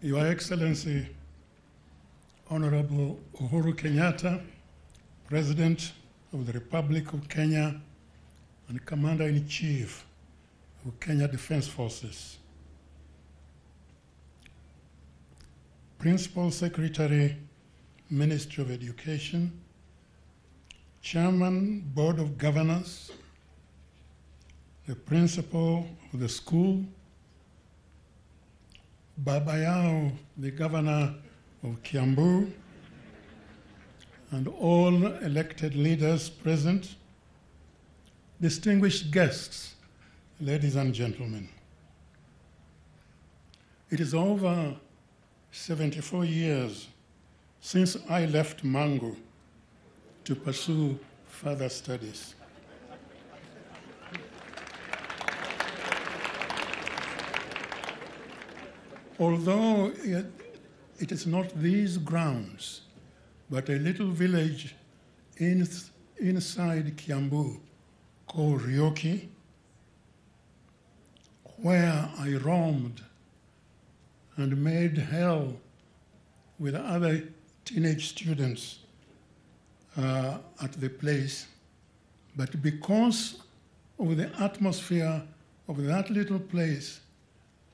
Your Excellency, Honorable Uhuru Kenyatta, President of the Republic of Kenya and Commander-in-Chief of Kenya Defense Forces, Principal Secretary, Ministry of Education, Chairman, Board of Governors, the Principal of the school, Baba Yao, the Governor of Kiambu, and all elected leaders present, distinguished guests, ladies and gentlemen. It is over 74 years since I left Mangu to pursue further studies. Although it, it is not these grounds, but a little village in, inside Kiambu called Ryoki, where I roamed and made hell with other teenage students uh, at the place. But because of the atmosphere of that little place,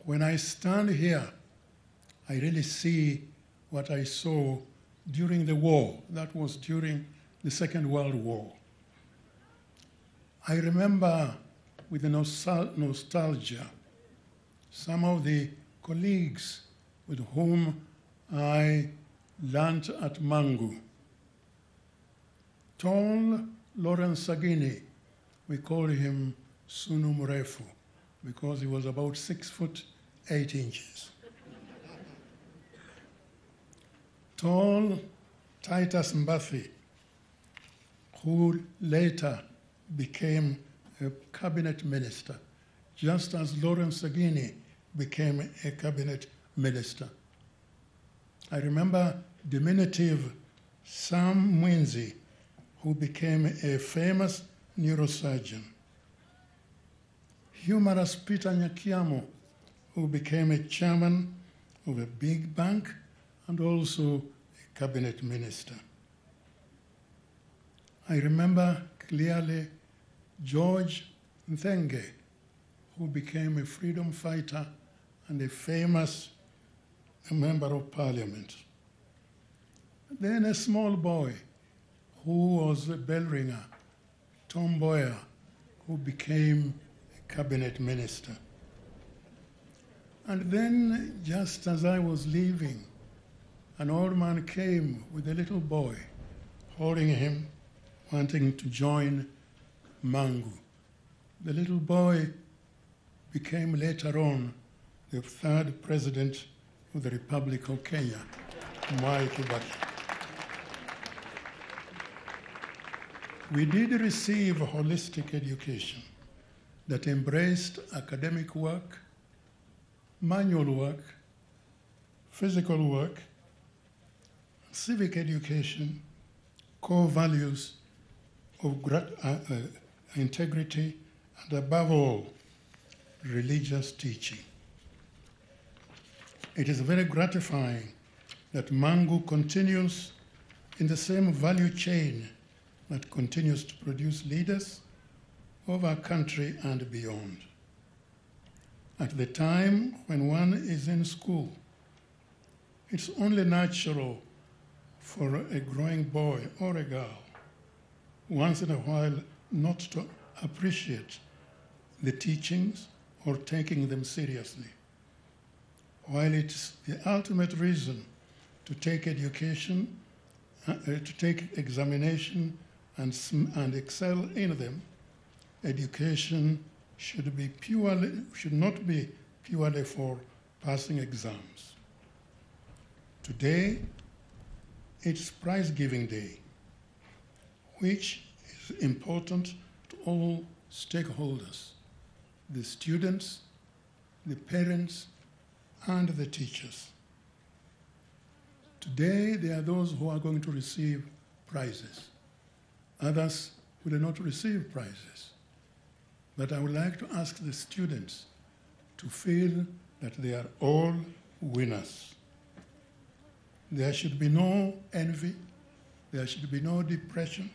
when I stand here, I really see what I saw during the war. That was during the Second World War. I remember with nostal- nostalgia some of the colleagues with whom I learned at Mangu. Tall Lawrence Sagini, we call him Sunu Mrefu because he was about six foot eight inches. Tall Titus Mbathi, who later became a cabinet minister, just as Lawrence Sagini became a cabinet minister. I remember diminutive Sam Mwinzi, who became a famous neurosurgeon. Humorous Peter Nyakiamo, who became a chairman of a big bank and also a cabinet minister. I remember clearly George Nthenge, who became a freedom fighter and a famous member of parliament. Then a small boy who was a bell ringer, Tom Mboya, who became a cabinet minister. And then, just as I was leaving, an old man came with a little boy, holding him, wanting to join Mangu. The little boy became later on the third president of the Republic of Kenya, Mwai Kibaki. We did receive a holistic education that embraced academic work, manual work, physical work, civic education, core values of uh, uh, integrity, and above all, religious teaching. It is very gratifying that Mangu continues in the same value chain that continues to produce leaders of our country and beyond. At the time when one is in school, it's only natural for a growing boy or a girl once in a while not to appreciate the teachings or taking them seriously. While it's the ultimate reason to take education, uh, uh, to take examination and, and excel in them, education should be purely should not be purely for passing exams. Today, it's prize giving day, which is important to all stakeholders the students, the parents, and the teachers. Today, there are those who are going to receive prizes. Others will not receive prizes. But I would like to ask the students to feel that they are all winners. There should be no envy, there should be no depression,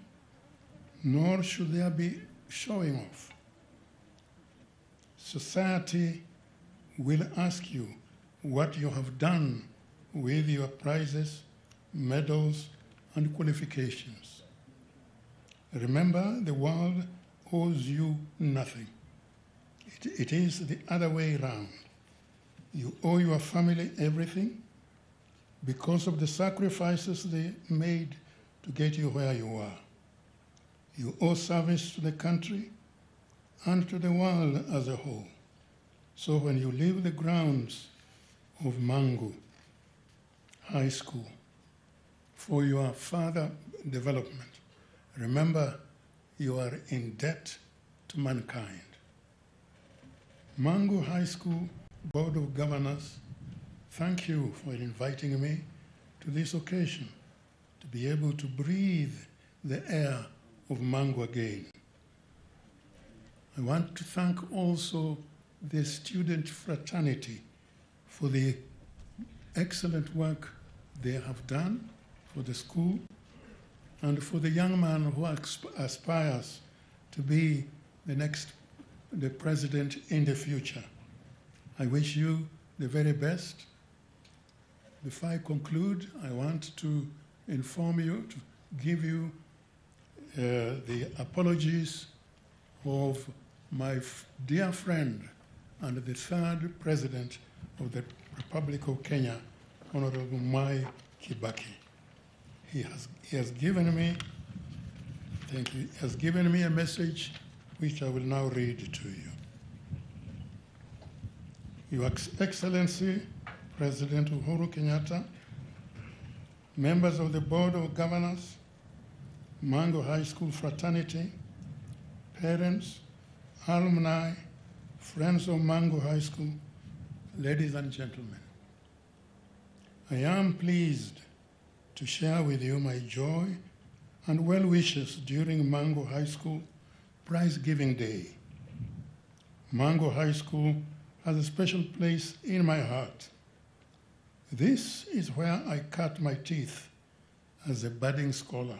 nor should there be showing off. Society will ask you what you have done with your prizes, medals, and qualifications. Remember, the world owes you nothing. It, it is the other way around. You owe your family everything because of the sacrifices they made to get you where you are. You owe service to the country and to the world as a whole. So when you leave the grounds of Mangu High School for your further development, remember you are in debt to mankind. Mangu High School Board of Governors, thank you for inviting me to this occasion to be able to breathe the air of Mangu again. I want to thank also the student fraternity for the excellent work they have done for the school and for the young man who aspires to be the next the president in the future. I wish you the very best. Before I conclude, I want to inform you, to give you uh, the apologies of my dear friend and the third president of the Republic of Kenya, Honorable Mwai Kibaki. He has, he has given me, thank you, has given me a message which I will now read to you. Your Ex- Excellency, President Uhuru Kenyatta, members of the Board of Governors, Mangu High School fraternity, parents, alumni, friends of Mangu High School, ladies and gentlemen. I am pleased to share with you my joy and well wishes during Mangu High School Prize Giving Day. Mangu High School has a special place in my heart. This is where I cut my teeth as a budding scholar.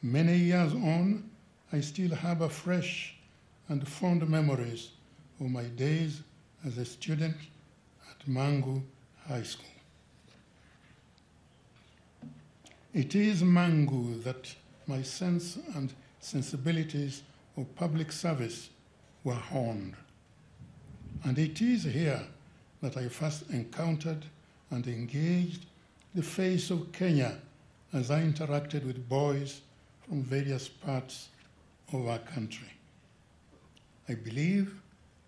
Many years on, I still harbor fresh and fond memories of my days as a student at Mangu High School. It is Mangu that my sense and sensibilities of public service were honed. And it is here that I first encountered and engaged the face of Kenya as I interacted with boys from various parts of our country. I believe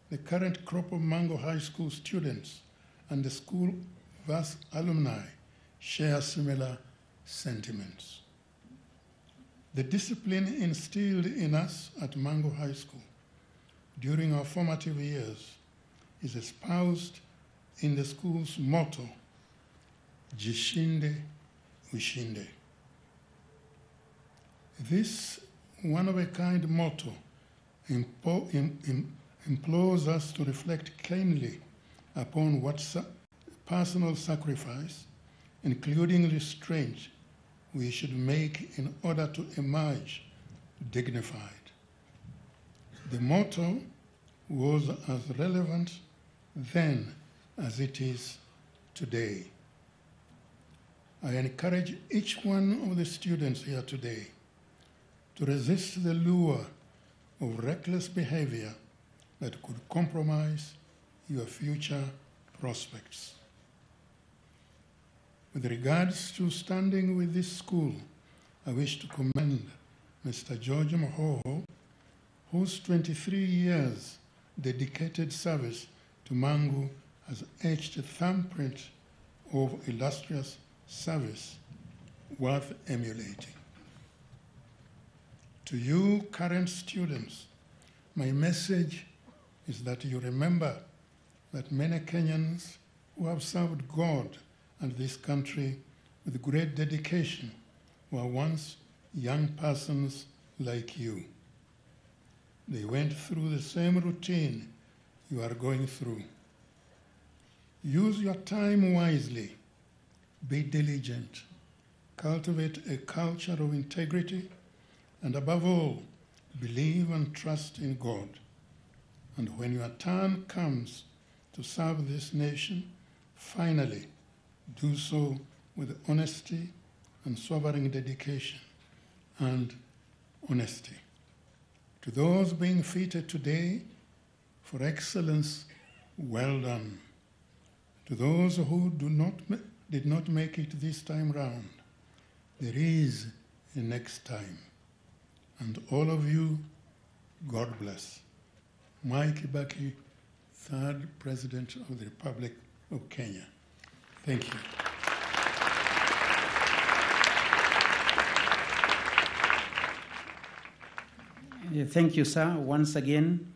the current crop of Mangu High School students and the school vast alumni share similar sentiments. The discipline instilled in us at Mangu High School during our formative years is espoused in the school's motto, Jishinde Ushinde. This one of a kind motto impo- im- im- implores us to reflect keenly upon what sa- personal sacrifice, including restraint, we should make in order to emerge dignified. The motto was as relevant then as it is today. I encourage each one of the students here today to resist the lure of reckless behavior that could compromise your future prospects. With regards to standing with this school, I wish to commend Mr. George Mohoho, whose 23 years dedicated service to Mangu has etched a thumbprint of illustrious service worth emulating. To you, current students, my message is that you remember that many Kenyans who have served God and this country with great dedication were once young persons like you. They went through the same routine you are going through. Use your time wisely be diligent, cultivate a culture of integrity, and above all, believe and trust in God. And when your turn comes to serve this nation, finally do so with honesty and sovereign dedication and honesty. To those being fitted today for excellence, well done. To those who do not, did not make it this time round, there is a next time. And all of you, God bless. Mwai Kibaki, third President of the Republic of Kenya. Thank you. Thank you, sir, once again